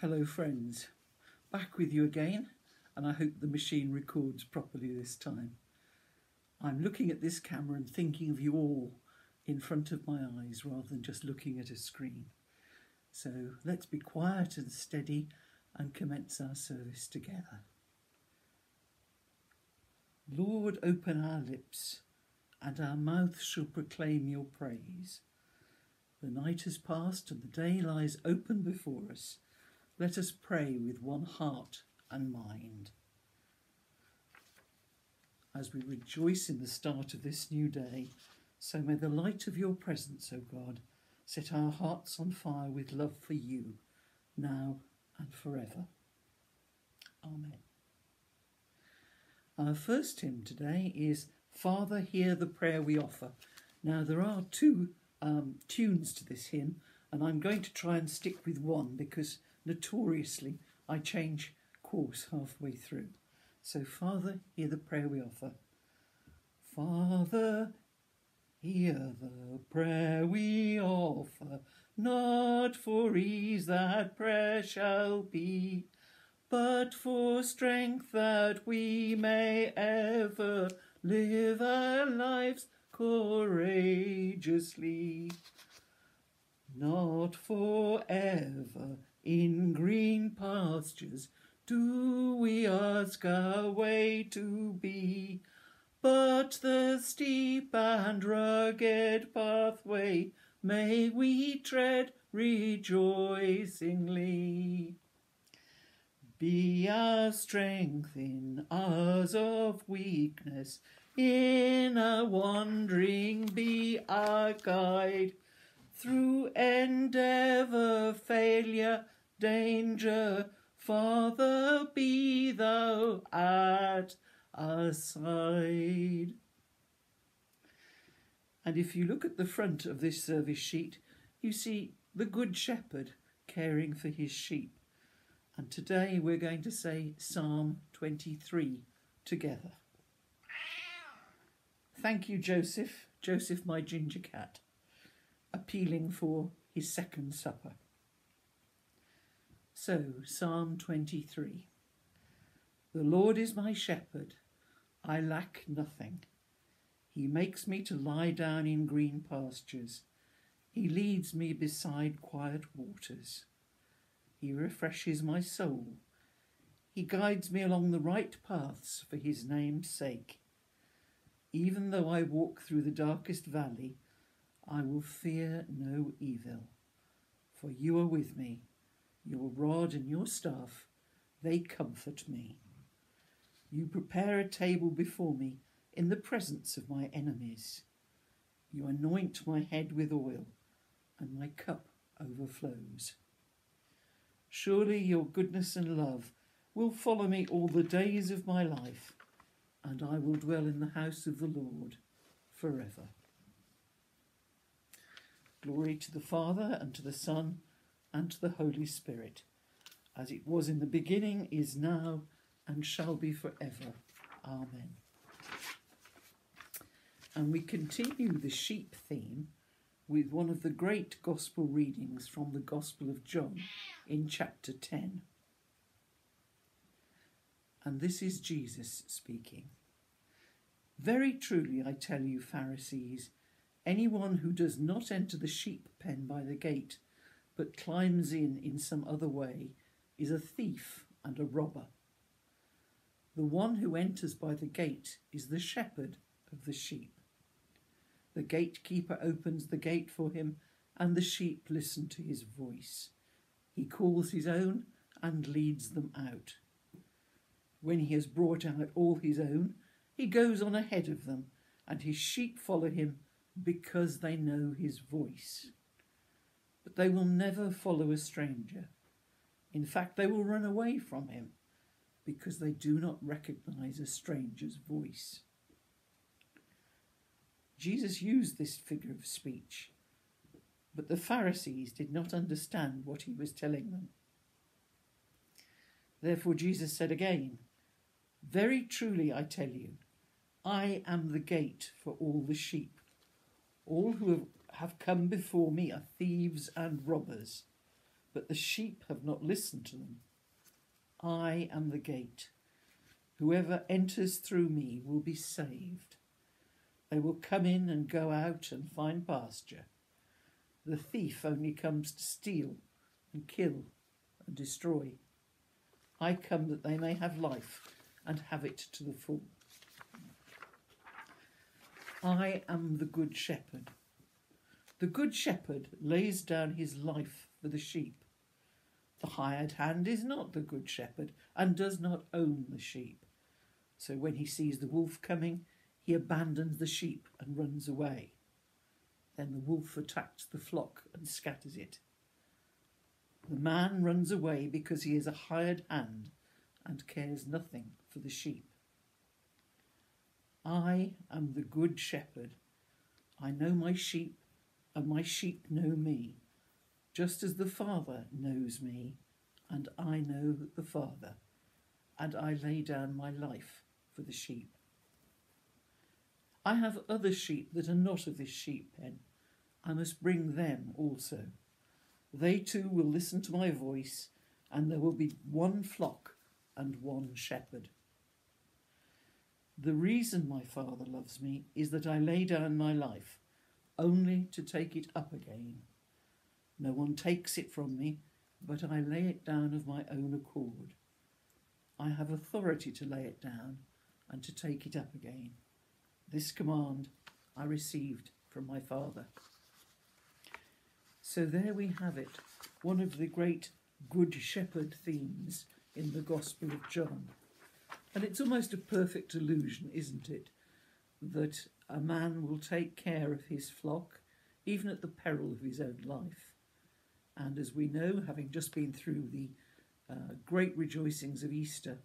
Hello, friends. Back with you again, and I hope the machine records properly this time. I'm looking at this camera and thinking of you all in front of my eyes rather than just looking at a screen. So let's be quiet and steady and commence our service together. Lord, open our lips, and our mouth shall proclaim your praise. The night has passed, and the day lies open before us. Let us pray with one heart and mind. As we rejoice in the start of this new day, so may the light of your presence, O God, set our hearts on fire with love for you, now and forever. Amen. Our first hymn today is Father, Hear the Prayer We Offer. Now, there are two um, tunes to this hymn, and I'm going to try and stick with one because notoriously I change course halfway through. So, Father, hear the prayer we offer. Father, hear the prayer we offer, not for ease that prayer shall be but for strength that we may ever live our lives courageously. Not for ever in green pastures do we ask our way to be, but the steep and rugged pathway may we tread rejoicingly. Be our strength in hours of weakness, in our wandering be our guide. Through endeavour, failure, danger, Father, be thou at our side. And if you look at the front of this service sheet, you see the Good Shepherd caring for his sheep. And today we're going to say Psalm 23 together. Thank you, Joseph, Joseph, my ginger cat, appealing for his second supper. So, Psalm 23 The Lord is my shepherd, I lack nothing. He makes me to lie down in green pastures, He leads me beside quiet waters. He refreshes my soul. He guides me along the right paths for his name's sake. Even though I walk through the darkest valley, I will fear no evil. For you are with me. Your rod and your staff, they comfort me. You prepare a table before me in the presence of my enemies. You anoint my head with oil, and my cup overflows. Surely your goodness and love will follow me all the days of my life, and I will dwell in the house of the Lord forever. Glory to the Father, and to the Son, and to the Holy Spirit, as it was in the beginning, is now, and shall be forever. Amen. And we continue the sheep theme with one of the great Gospel readings from the Gospel of John in chapter 10. And this is Jesus speaking. Very truly, I tell you, Pharisees, anyone who does not enter the sheep pen by the gate, but climbs in in some other way, is a thief and a robber. The one who enters by the gate is the shepherd of the sheep. The gatekeeper opens the gate for him, and the sheep listen to his voice. He calls his own and leads them out. When he has brought out all his own, he goes on ahead of them, and his sheep follow him because they know his voice. But they will never follow a stranger. In fact, they will run away from him because they do not recognize a stranger's voice. Jesus used this figure of speech, but the Pharisees did not understand what he was telling them. Therefore, Jesus said again, Very truly I tell you, I am the gate for all the sheep. All who have come before me are thieves and robbers, but the sheep have not listened to them. I am the gate. Whoever enters through me will be saved. They will come in and go out and find pasture. The thief only comes to steal and kill and destroy. I come that they may have life and have it to the full. I am the good shepherd. The good shepherd lays down his life for the sheep. The hired hand is not the good shepherd and does not own the sheep. So when he sees the wolf coming, he abandons the sheep and runs away. Then the wolf attacks the flock and scatters it. The man runs away because he is a hired hand and cares nothing for the sheep. I am the good shepherd. I know my sheep, and my sheep know me, just as the Father knows me, and I know the Father, and I lay down my life for the sheep. I have other sheep that are not of this sheep pen. I must bring them also. They too will listen to my voice, and there will be one flock and one shepherd. The reason my Father loves me is that I lay down my life, only to take it up again. No one takes it from me, but I lay it down of my own accord. I have authority to lay it down and to take it up again. This command I received from my Father. So there we have it, one of the great Good Shepherd themes in the Gospel of John. And it's almost a perfect illusion, isn't it? That a man will take care of his flock, even at the peril of his own life. And as we know, having just been through the uh, great rejoicings of Easter,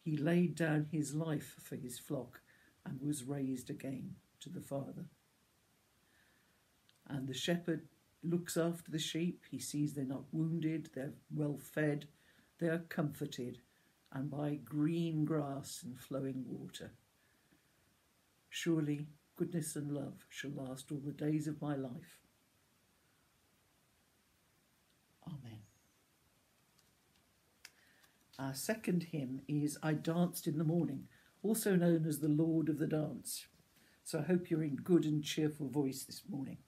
he laid down his life for his flock and was raised again to the Father. And the shepherd looks after the sheep. He sees they're not wounded, they're well fed, they are comforted, and by green grass and flowing water. Surely goodness and love shall last all the days of my life. Amen. Our second hymn is I Danced in the Morning, also known as the Lord of the Dance. So I hope you're in good and cheerful voice this morning.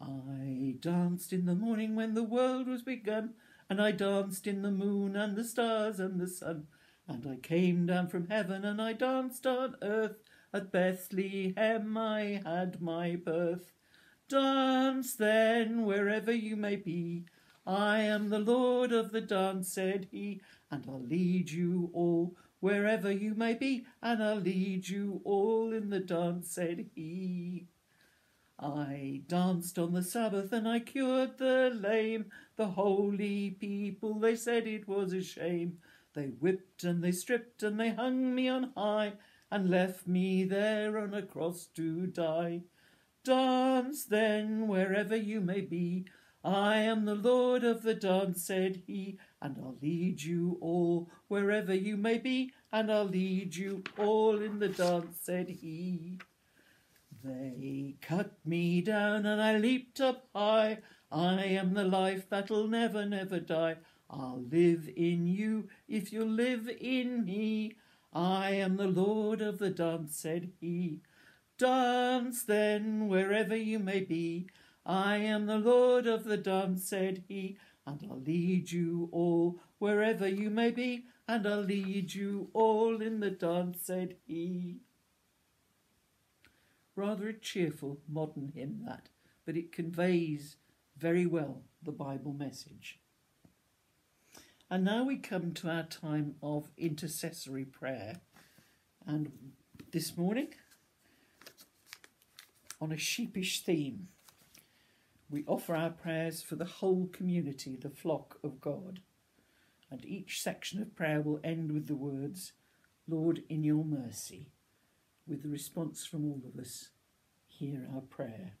I danced in the morning when the world was begun, and I danced in the moon and the stars and the sun. And I came down from heaven and I danced on earth. At Bethlehem I had my birth. Dance then wherever you may be. I am the Lord of the dance, said he, and I'll lead you all wherever you may be, and I'll lead you all in the dance, said he. I danced on the Sabbath and I cured the lame. The holy people, they said it was a shame. They whipped and they stripped and they hung me on high and left me there on a cross to die. Dance then wherever you may be. I am the Lord of the dance, said he, and I'll lead you all wherever you may be, and I'll lead you all in the dance, said he. They cut me down and I leaped up high. I am the life that'll never, never die. I'll live in you if you live in me. I am the Lord of the dance, said he. Dance then wherever you may be. I am the Lord of the dance, said he, and I'll lead you all wherever you may be, and I'll lead you all in the dance, said he. Rather a cheerful modern hymn that, but it conveys very well the Bible message. And now we come to our time of intercessory prayer. And this morning, on a sheepish theme, we offer our prayers for the whole community, the flock of God. And each section of prayer will end with the words, Lord, in your mercy with the response from all of us, hear our prayer.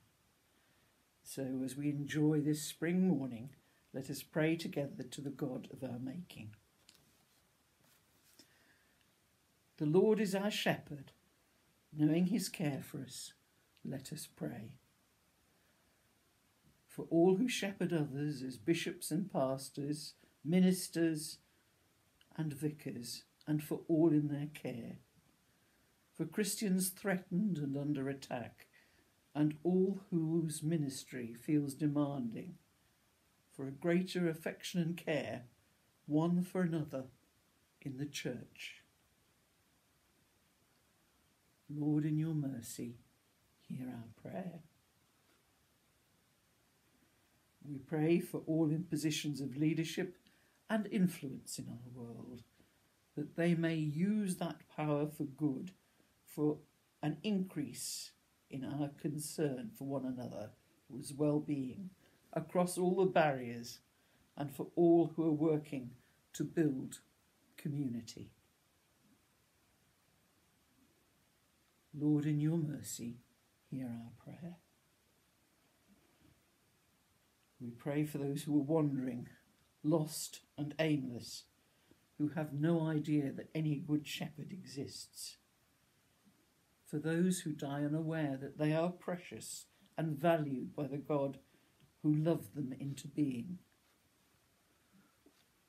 So, as we enjoy this spring morning, let us pray together to the God of our making. The Lord is our shepherd, knowing his care for us. Let us pray. for all who shepherd others as bishops and pastors, ministers and vicars, and for all in their care, for Christians threatened and under attack, and all whose ministry feels demanding, for a greater affection and care, one for another, in the church. Lord, in your mercy, hear our prayer. We pray for all in positions of leadership and influence in our world, that they may use that power for good, for an increase in our concern for one another's well being across all the barriers and for all who are working to build community. Lord, in your mercy, hear our prayer. We pray for those who are wandering, lost, and aimless, who have no idea that any good shepherd exists. For those who die unaware that they are precious and valued by the God who loved them into being.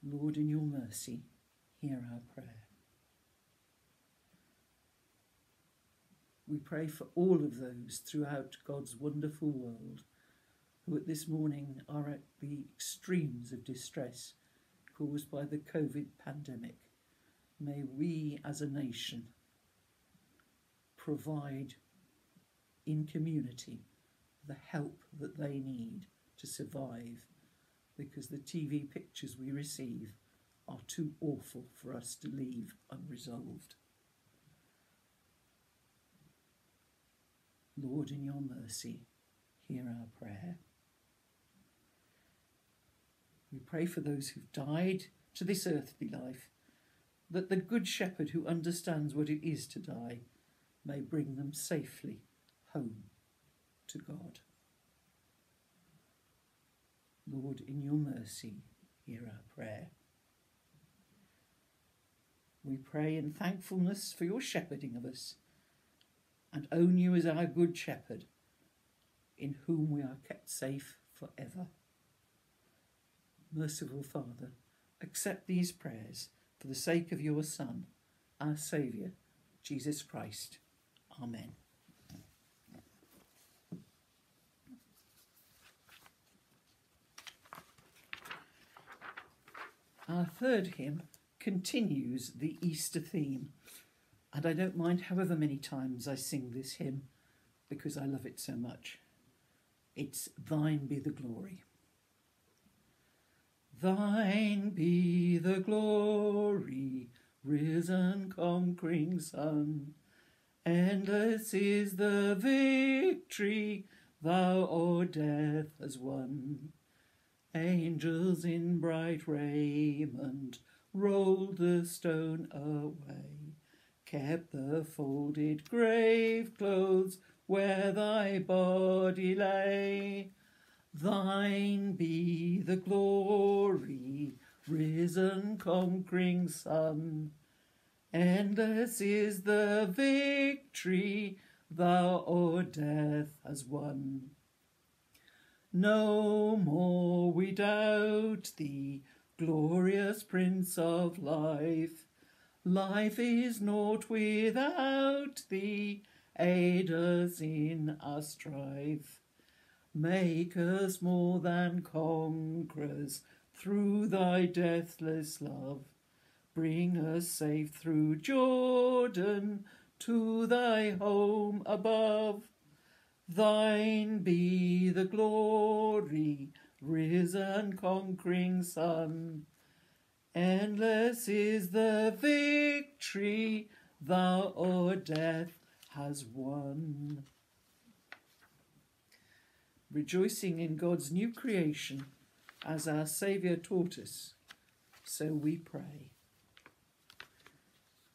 Lord, in your mercy, hear our prayer. We pray for all of those throughout God's wonderful world who at this morning are at the extremes of distress caused by the COVID pandemic. May we as a nation provide in community the help that they need to survive because the TV pictures we receive are too awful for us to leave unresolved. Lord, in your mercy, hear our prayer. We pray for those who've died to this earthly life, that the Good Shepherd who understands what it is to die may bring them safely home to God. Lord, in your mercy, hear our prayer. We pray in thankfulness for your shepherding of us and own you as our good shepherd, in whom we are kept safe forever. Merciful Father, accept these prayers for the sake of your Son, our Saviour, Jesus Christ. Amen. Our third hymn continues the Easter theme, and I don't mind however many times I sing this hymn because I love it so much. It's Thine be the glory. Thine be the glory, risen conquering Son. Endless is the victory thou o'er death hast won. Angels in bright raiment rolled the stone away, kept the folded grave clothes where thy body lay. Thine be the glory, risen conquering Son. Endless is the victory thou o'er death hast won. No more we doubt thee, glorious Prince of life. Life is naught without thee, aid us in our strife. Make us more than conquerors through thy deathless love. Bring us safe through Jordan to thy home above. Thine be the glory, risen conquering Son. Endless is the victory thou o'er death has won. Rejoicing in God's new creation as our Saviour taught us, so we pray.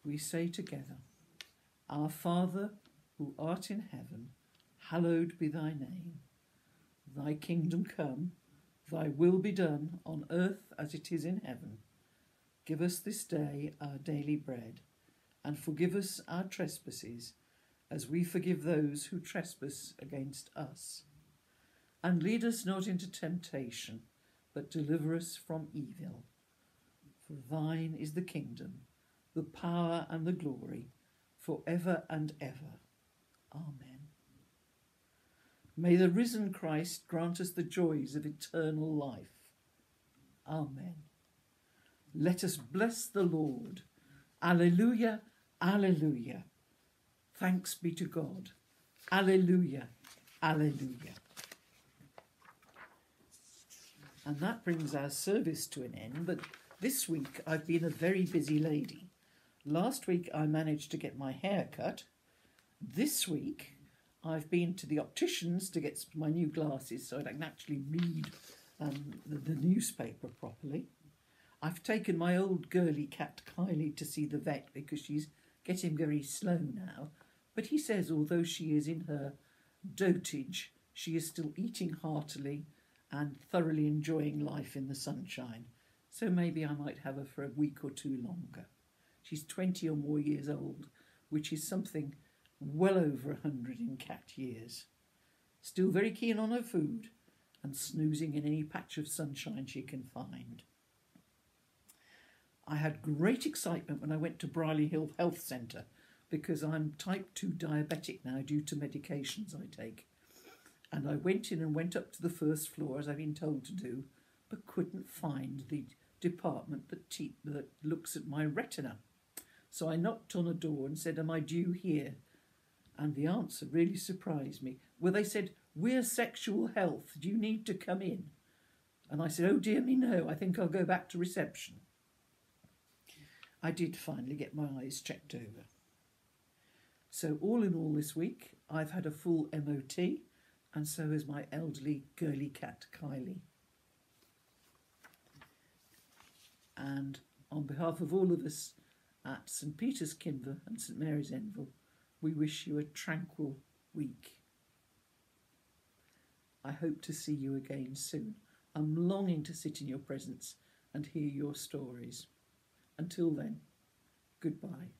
We say together, Our Father, who art in heaven, hallowed be thy name. Thy kingdom come, thy will be done on earth as it is in heaven. Give us this day our daily bread, and forgive us our trespasses, as we forgive those who trespass against us. and lead us not into temptation, but deliver us from evil. For thine is the kingdom, the power, and the glory, for ever and ever. Amen. May the risen Christ grant us the joys of eternal life. Amen. Let us bless the Lord. Alleluia, alleluia. Thanks be to God. Alleluia, alleluia. And that brings our service to an end. But this week I've been a very busy lady. Last week I managed to get my hair cut. This week I've been to the opticians to get my new glasses so I can actually read um, the, the newspaper properly. I've taken my old girly cat Kylie to see the vet because she's getting very slow now. But he says although she is in her dotage, she is still eating heartily and thoroughly enjoying life in the sunshine. So maybe I might have her for a week or two longer. She's 20 or more years old, which is something well over a hundred in cat years. Still very keen on her food and snoozing in any patch of sunshine she can find. I had great excitement when I went to Brierley Hill Health Centre because I'm type 2 diabetic now due to medications I take. And I went in and went up to the first floor as I've been told to do, but couldn't find the department that, that looks at my retina. So I knocked on a door and said, Am I due here? And the answer really surprised me. Well, they said, We're sexual health. Do you need to come in? And I said, Oh, dear me, no. I think I'll go back to reception. I did finally get my eyes checked over. So, all in all, this week, I've had a full MOT, and so has my elderly girly cat, Kylie. And on behalf of all of us at St Peter's Kinver and St Mary's Enville, we wish you a tranquil week. I hope to see you again soon. I'm longing to sit in your presence and hear your stories. Until then, goodbye.